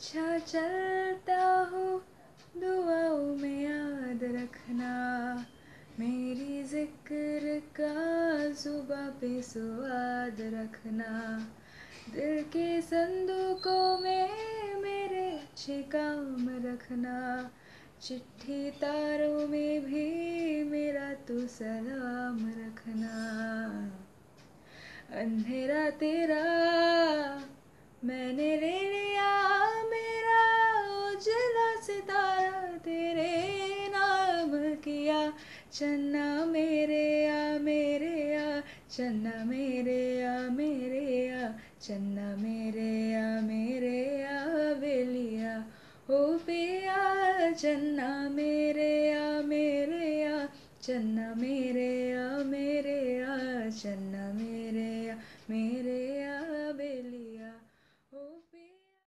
चलता हो, दुआओं में याद रखना। मेरी ज़िक्र का सुबह पे स्वाद रखना। दिल के संदूकों में मेरे अच्छे काम रखना। चिट्ठी तारों में भी मेरा तू सलाम रखना। अंधेरा तेरा चन्ना मेरे आ मेरे आ चन्ना मेरे आ मेरे आ चन्ना मेरे आ मेरे आ बेलिया ओ पिया चन्ना मेरे आ मेरे आ चन्ना मेरे आ मेरे आ चन्ना मेरे आ मेरे